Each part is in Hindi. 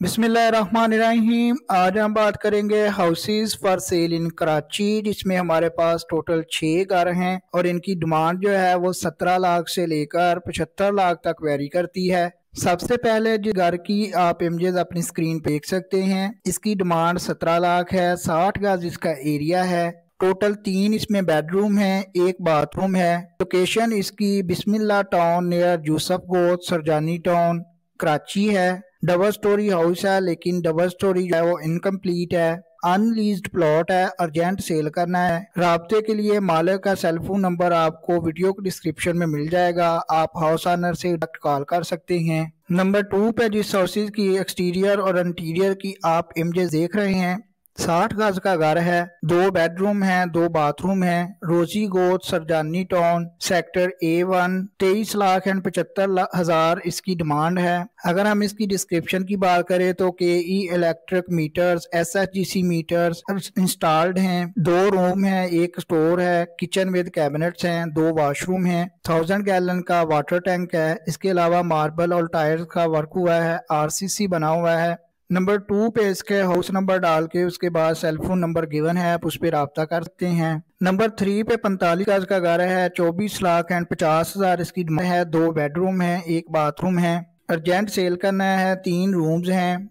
बिस्मिल्लाहिर्रहमानिर्रहीम। आज हम बात करेंगे houses for sale in Karachi जिसमें हमारे पास टोटल छः घर हैं और इनकी डिमांड जो है वो सत्रह लाख से लेकर पचहत्तर लाख तक वेरी करती है। सबसे पहले जो घर की आप इमेजेस अपनी स्क्रीन पे देख सकते हैं, इसकी डिमांड सत्रह लाख है, साठ गज इसका एरिया है। टोटल तीन इसमें बेडरूम है, एक बाथरूम है। लोकेशन इसकी बिस्मिल्ला टाउन नियर यूसफ गोद सरजानी टाउन कराची है। डबल स्टोरी हाउस है, लेकिन डबल स्टोरी जो है वो इनकम्प्लीट है अनलीज प्लॉट है अर्जेंट सेल करना है। रबते के लिए मालिक का सेलफोन नंबर आपको वीडियो के डिस्क्रिप्शन में मिल जाएगा। आप हाउस ऑनर से कॉल कर सकते हैं। नंबर टू पे जिस हाउसेज की एक्सटीरियर और इंटीरियर की आप इमेजेस देख रहे हैं साठ गज का घर है, दो बेडरूम है, दो बाथरूम है, Rozi Goth, Surjani town sector A one तेईस लाख एंड पचहत्तर हज़ार इसकी डिमांड है। अगर हम इसकी डिस्क्रिप्शन की बात करें तो K E electric meters S H G C meters installed हैं। दो रूम है, एक स्टोर है किचन विद कैबिनेट्स हैं, दो वॉशरूम है। थाउज़ेंड गैलन का वाटर टैंक है। इसके अलावा मार्बल और टायर्स का वर्क हुआ है आरसीसी बना हुआ है। नंबर टू पे इसके हाउस नंबर डाल के उसके बाद सेलफोन नंबर गिवन है, आप उस पर रबता कर सकते हैं। नंबर थ्री पे पैंतालीस गज का घर है, चौबीस लाख एंड पचास हज़ार इसकी है। दो बेडरूम है, एक बाथरूम है। अर्जेंट सेल करना है, तीन रूम्स हैं।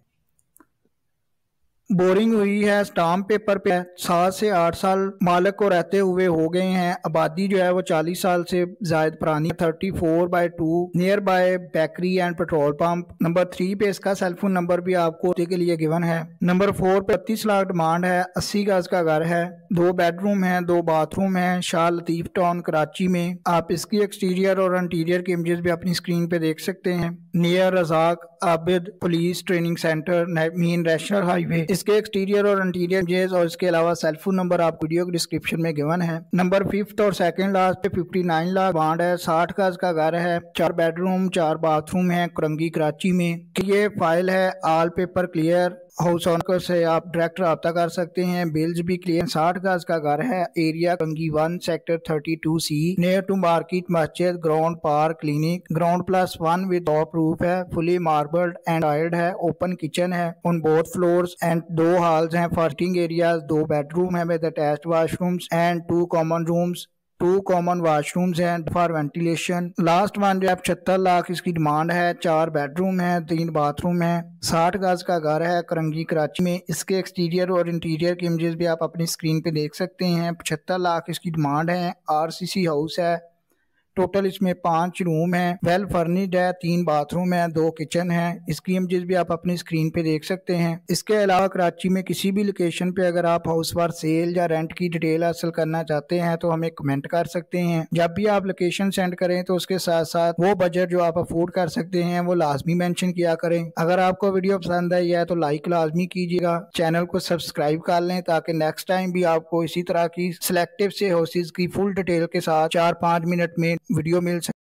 बोरिंग हुई है, स्टाम्प पेपर पे सात से आठ साल मालिक को रहते हुए हो गए हैं। आबादी जो है वो चालीस साल से जायद पुरानी thirty four by two near by bakery and petrol pump number three पे इसका सेलफोन नंबर भी आपको के लिए गिवन है। नंबर फोर पे बत्तीस लाख डिमांड है, अस्सी गज का घर है। दो बेडरूम है, दो बाथरूम है, शाह लतीफ टाउन कराची में। आप इसकी एक्सटीरियर और इंटीरियर के इमेजेस भी अपनी स्क्रीन पे देख सकते हैं। Near Razzaq Abid police training centre main national highway इसके एक्सटीरियर और इंटीरियर जेज और इसके अलावा सेलफोन नंबर आप वीडियो के डिस्क्रिप्शन में गिवन है। नंबर फिफ्थ और सेकंड लास्ट पे फिफ्टी नाइन लाख बाड है। साठ का घर है। चार बेडरूम चार बाथरूम है। करंगी कराची में। ये फ़ाइल है all paper clear house owner से आप डायरेक्ट रब्ता कर सकते हैं। बिल्स भी क्लियर साठ गज का घर है। Area Korangi one sector thirty two C near to market मस्जिद ground park clinic ground plus one with roof है फुली मार्बल्ड एंड आयर्ड है ओपन किचन है। ऑन बोथ फ्लोर्स एंड दो हॉल्स हैं फर्स्टिंग एरियाज़ दो बेडरूम है with attach washrooms and two common rooms two common washrooms हैं फॉर वेंटिलेशन लास्ट वन जो है पचहत्तर लाख इसकी डिमांड है, चार बेडरूम है, तीन बाथरूम है, साठ गज का घर है करंगी कराची में। इसके एक्सटीरियर और इंटीरियर की इमेजेस भी आप अपनी स्क्रीन पे देख सकते हैं। पचहत्तर लाख इसकी डिमांड है आरसीसी हाउस है। टोटल इसमें पाँच रूम है। वेल फर्निश्ड है, तीन बाथरूम है, दो किचन है। इसकी इमेजेस भी आप अपनी स्क्रीन पे देख सकते हैं। इसके अलावा कराची में किसी भी लोकेशन पे अगर आप हाउस फॉर सेल या रेंट की डिटेल हासिल करना चाहते हैं तो हमें कमेंट कर सकते हैं। जब भी आप लोकेशन सेंड करें तो उसके साथ साथ वो बजट जो आप अफोर्ड कर सकते हैं, वो लाजमी मैंशन किया करें। अगर आपको वीडियो पसंद आई है तो लाइक लाजमी कीजिएगा। चैनल को सब्सक्राइब कर लें, ताकि नेक्स्ट टाइम भी आपको इसी तरह की सिलेक्टिव से हाउसेज की फुल डिटेल के साथ चार पाँच मिनट में वीडियो मिल सके